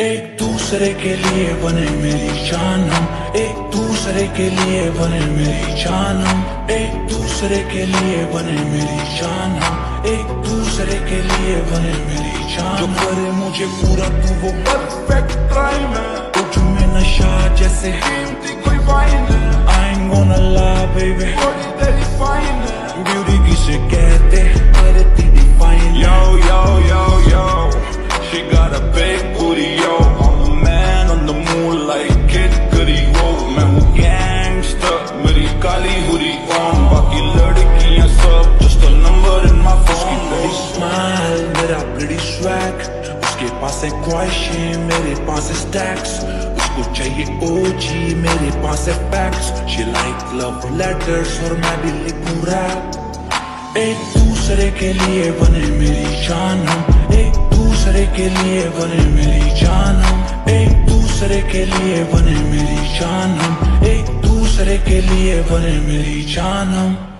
एक दूसरे के लिए बने मेरी जान हम एक दूसरे के लिए बने मेरी जान हम एक दूसरे के लिए बने मेरी जान हम एक दूसरे के लिए बने मेरी जान जो करे मुझे पूरा, तू वो परफेक्ट क्राइम है। कुछ में नशा जैसे कीमती कोई वाइन है। Ain't gonna lie, baby बड़ी तेरी फाइन है। ब्यूटी किसे कहते Cudi, wo. मैं हूँ gangster, मेरी काली हुरी on. बाकी लड़कियाँ सब just a number in my उसकी बड़ी स्माइल मेरा ब्लडी स्वैग उसके पास है ख्वाहिशें मेरे पास है स्टैक्स उसको चाहिए ओजी मेरे पास है facts she like love letters और मैं भी लिखूं रैप एक दूसरे के लिए बने मेरी जान हम एक दूसरे के लिए बने मेरी जान हम एक दूसरे के लिए बने मेरी जान हम एक दूसरे के लिए बने मेरी जान हम।